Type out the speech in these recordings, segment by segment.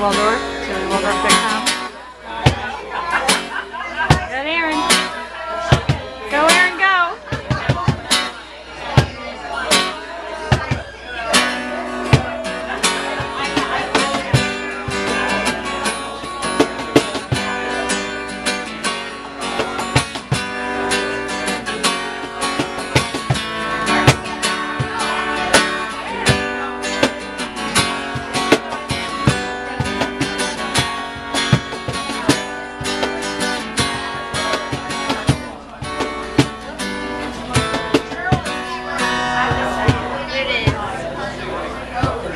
Waldorf, juliawaldorf.com. Got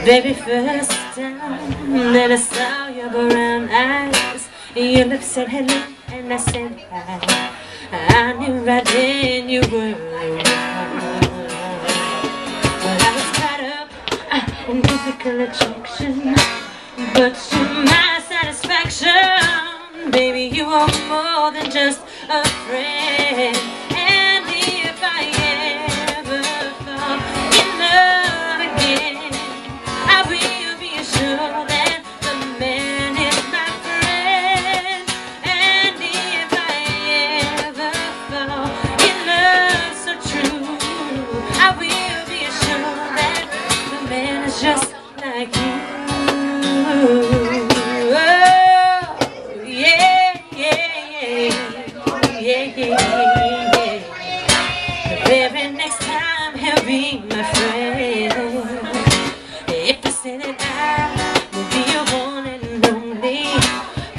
Baby, first time that I saw your brown eyes Your lips said hello and I said hi. I knew right then you were Well, I was caught up uh, in physical attraction. But to my satisfaction Baby, you are more than just a friend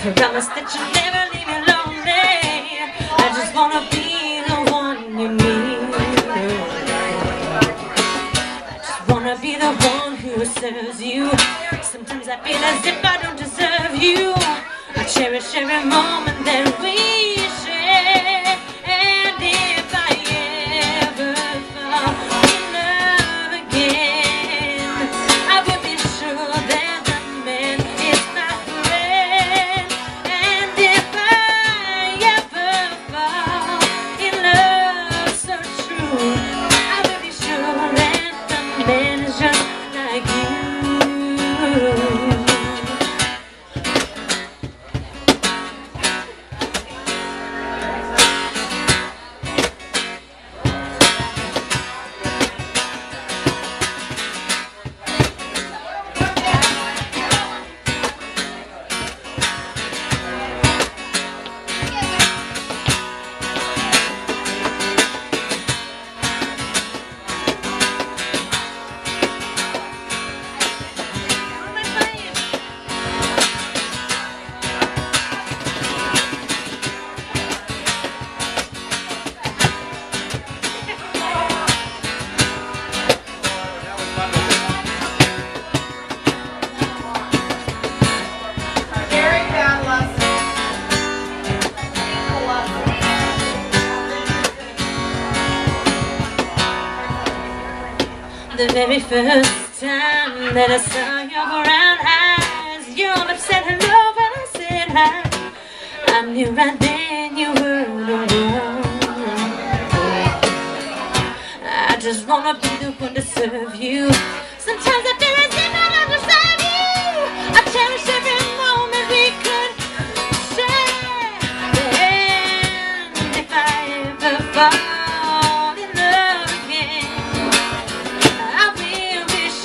Promise that you'll never leave me lonely. I just wanna be the one you need. I just wanna be the one who serves you. Sometimes I feel as if I don't deserve you. I cherish every moment that we The very first time that I saw your brown eyes, your lips said hello when I said hi. I knew right then you were the one. I just wanna be the one to serve you. Sometimes I